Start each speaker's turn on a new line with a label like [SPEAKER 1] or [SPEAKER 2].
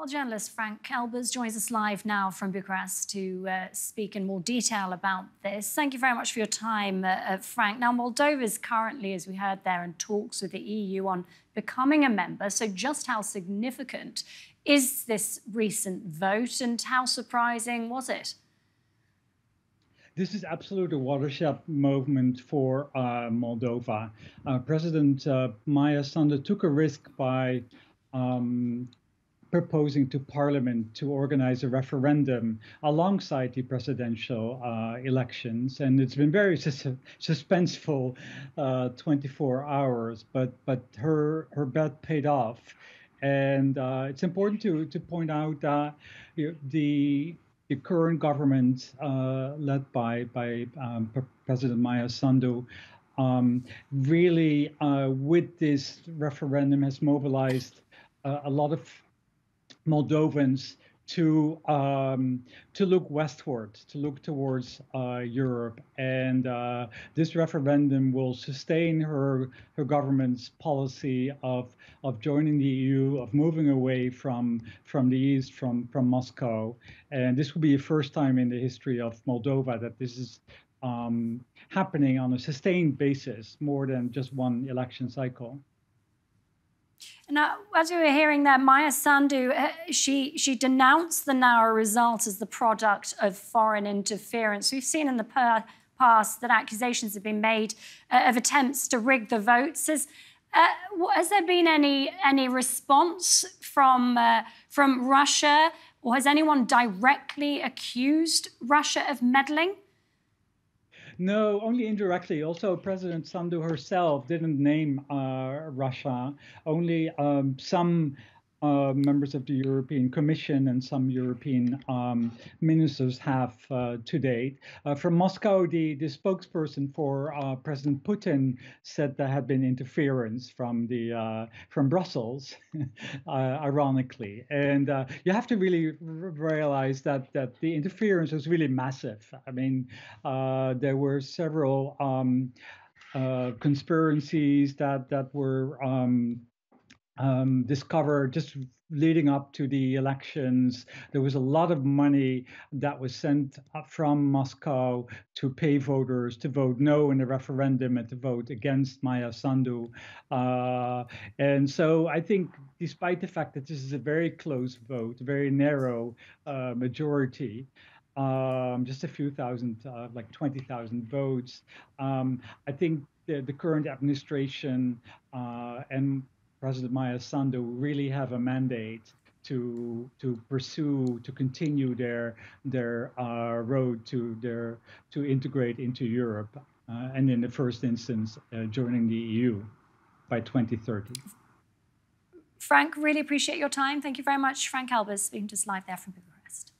[SPEAKER 1] Well, journalist Frank Elbers joins us live now from Bucharest to uh, speak in more detail about this. Thank you very much for your time, uh, uh, Frank. Now, Moldova is currently, as we heard there, in talks with the EU on becoming a member. So, just how significant is this recent vote and how surprising was it?
[SPEAKER 2] This is absolutely a watershed moment for uh, Moldova. Uh, President uh, Maia Sandu took a risk by um, proposing to Parliament to organize a referendum alongside the presidential uh, elections, and it's been very sus- suspenseful, uh, 24 hours. But but her her bet paid off, and uh, it's important to to point out that the the current government, uh, led by by um, President Maia Sandu, um, really, uh, with this referendum, has mobilized uh, a lot of Moldovans to um, to look westward, to look towards uh, Europe, and uh, this referendum will sustain her her government's policy of of joining the EU, of moving away from from the east, from from Moscow, and this will be the first time in the history of Moldova that this is um, happening on a sustained basis, more than just one election cycle.
[SPEAKER 1] Now, as we were hearing there, Maia Sandu, uh, she, she denounced the narrow result as the product of foreign interference. We've seen in the past that accusations have been made uh, of attempts to rig the votes. Has, uh, has there been any, any response from, uh, from Russia, or has anyone directly accused Russia of meddling?
[SPEAKER 2] No, only indirectly. Also, President Sandu herself didn't name uh, Russia. Only um, some uh, members of the European Commission and some European um, ministers have uh, to date. Uh, from Moscow, the, the spokesperson for uh, President Putin said there had been interference from the uh, from Brussels, uh, ironically. And you have to really realize that that the interference was really massive. I mean, there were several um, conspiracies that that were um, um, discovered just leading up to the elections. There was a lot of money that was sent from Moscow to pay voters to vote no in the referendum and to vote against Maia Sandu. Uh, and so I think, despite the fact that this is a very close vote, very narrow uh, majority, um, just a few thousand, uh, like 20,000 votes. Um, I think the, the current administration uh, and President Maia Sandu really have a mandate to to pursue to continue their their uh, road to their to integrate into Europe uh, and in the first instance uh, joining the EU by 2030.
[SPEAKER 1] Frank, really appreciate your time. Thank you very much, Frank Elbers, speaking to us live there from Bucharest.